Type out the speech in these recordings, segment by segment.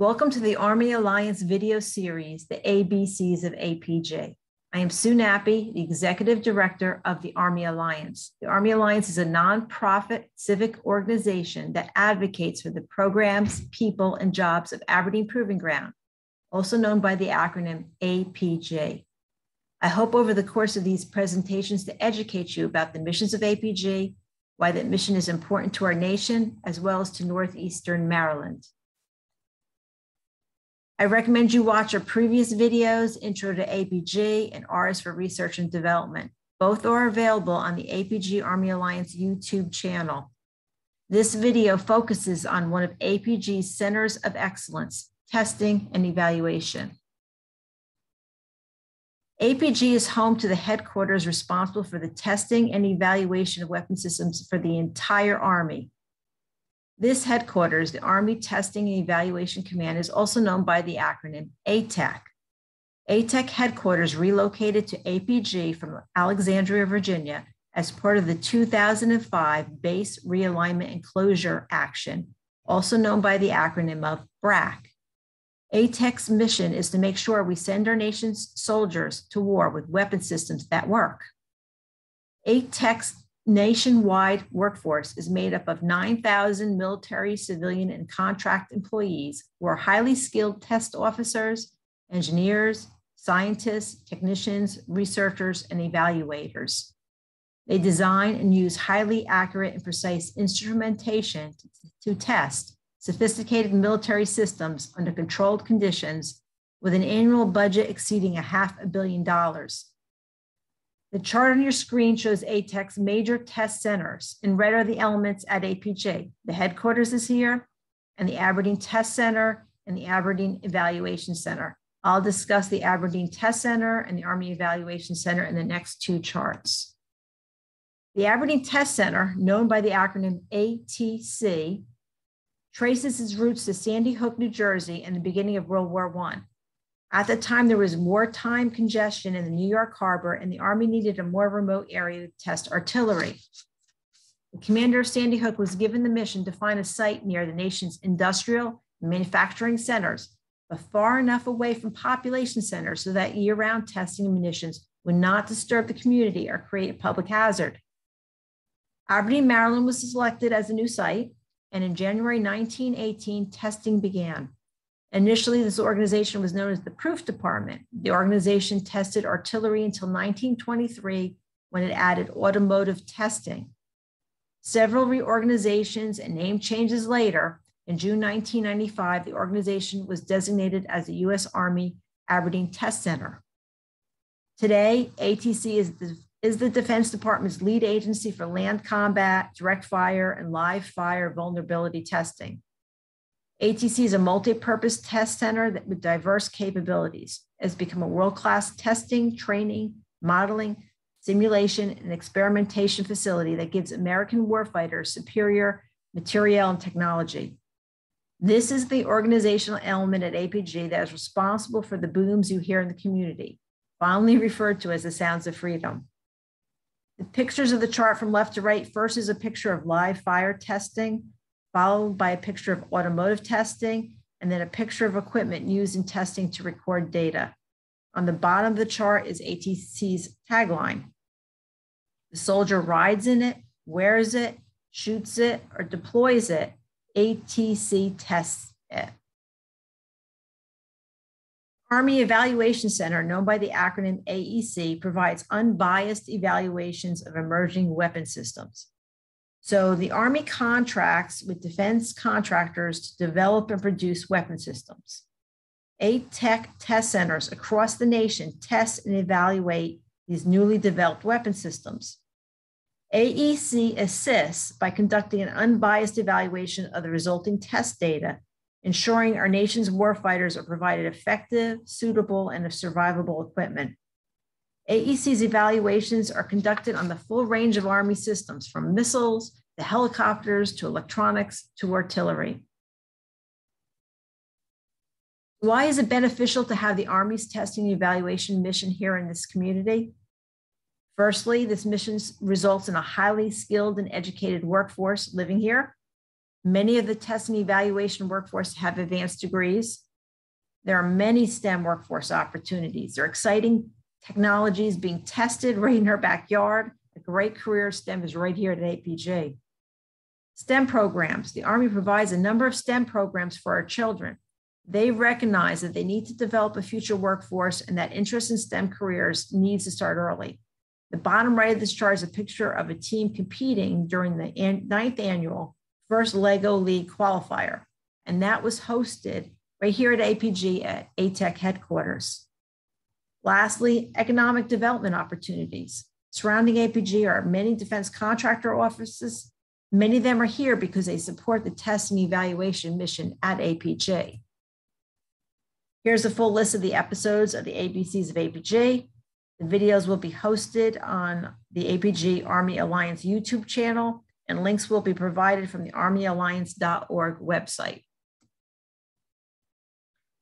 Welcome to the Army Alliance video series, The ABCs of APG. I am Sue Nappi, the Executive Director of the Army Alliance. The Army Alliance is a nonprofit civic organization that advocates for the programs, people, and jobs of Aberdeen Proving Ground, also known by the acronym APG. I hope over the course of these presentations to educate you about the missions of APG, why that mission is important to our nation, as well as to Northeastern Maryland. I recommend you watch our previous videos, Intro to APG and R's for Research and Development. Both are available on the APG Army Alliance YouTube channel. This video focuses on one of APG's centers of excellence, testing and evaluation. APG is home to the headquarters responsible for the testing and evaluation of weapon systems for the entire Army, this headquarters, the Army Testing and Evaluation Command, is also known by the acronym ATEC. ATEC headquarters relocated to APG from Alexandria, Virginia, as part of the 2005 Base Realignment and Closure Action, also known by the acronym of BRAC. ATEC's mission is to make sure we send our nation's soldiers to war with weapon systems that work. ATEC's nationwide workforce is made up of 9,000 military, civilian, and contract employees who are highly skilled test officers, engineers, scientists, technicians, researchers, and evaluators. They design and use highly accurate and precise instrumentation to, to test sophisticated military systems under controlled conditions with an annual budget exceeding a half a billion dollars. The chart on your screen shows ATEC's major test centers. In red are the elements at APG. The headquarters is here, and the Aberdeen Test Center and the Aberdeen Evaluation Center. I'll discuss the Aberdeen Test Center and the Army Evaluation Center in the next two charts. The Aberdeen Test Center, known by the acronym ATC, traces its roots to Sandy Hook, New Jersey in the beginning of World War I. At the time, there was wartime congestion in the New York harbor, and the Army needed a more remote area to test artillery. The commander of Sandy Hook was given the mission to find a site near the nation's industrial manufacturing centers, but far enough away from population centers so that year round testing of munitions would not disturb the community or create a public hazard. Aberdeen, Maryland was selected as a new site, and in January 1918, testing began. Initially, this organization was known as the Proof Department. The organization tested artillery until 1923 when it added automotive testing. Several reorganizations and name changes later, in June 1995, the organization was designated as the U.S. Army Aberdeen Test Center. Today, ATC is the, is the Defense Department's lead agency for land combat, direct fire, and live fire vulnerability testing. ATC is a multi-purpose test center that, with diverse capabilities. It has become a world-class testing, training, modeling, simulation, and experimentation facility that gives American warfighters superior material and technology. This is the organizational element at APG that is responsible for the booms you hear in the community, fondly referred to as the sounds of freedom. The pictures of the chart from left to right, first is a picture of live fire testing followed by a picture of automotive testing, and then a picture of equipment used in testing to record data. On the bottom of the chart is ATC's tagline. The soldier rides in it, wears it, shoots it, or deploys it. ATC tests it. Army Evaluation Center, known by the acronym AEC, provides unbiased evaluations of emerging weapon systems. So the Army contracts with defense contractors to develop and produce weapon systems. ATEC test centers across the nation test and evaluate these newly developed weapon systems. AEC assists by conducting an unbiased evaluation of the resulting test data, ensuring our nation's warfighters are provided effective, suitable, and survivable equipment. AEC's evaluations are conducted on the full range of Army systems, from missiles to helicopters to electronics to artillery. Why is it beneficial to have the Army's testing and evaluation mission here in this community? Firstly, this mission results in a highly skilled and educated workforce living here. Many of the test and evaluation workforce have advanced degrees. There are many STEM workforce opportunities. There are exciting technologies being tested right in her backyard. A great career STEM is right here at APG. STEM programs. The Army provides a number of STEM programs for our children. They recognize that they need to develop a future workforce and that interest in STEM careers needs to start early. The bottom right of this chart is a picture of a team competing during the ninth annual First LEGO League qualifier, and that was hosted right here at APG at ATEC headquarters. Lastly, economic development opportunities. Surrounding APG are many defense contractor offices. Many of them are here because they support the test and evaluation mission at APG. Here's a full list of the episodes of the ABCs of APG. The videos will be hosted on the APG Army Alliance YouTube channel, and links will be provided from the armyalliance.org website.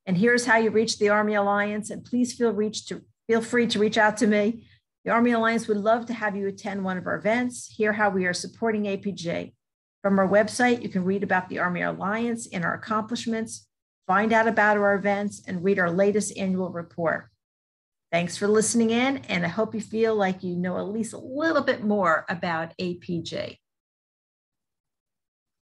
And here's how you reach the Army Alliance, and please feel, reach to, feel free to reach out to me. The Army Alliance would love to have you attend one of our events, hear how we are supporting APG. From our website, you can read about the Army Alliance and our accomplishments, find out about our events, and read our latest annual report. Thanks for listening in, and I hope you feel like you know at least a little bit more about APG.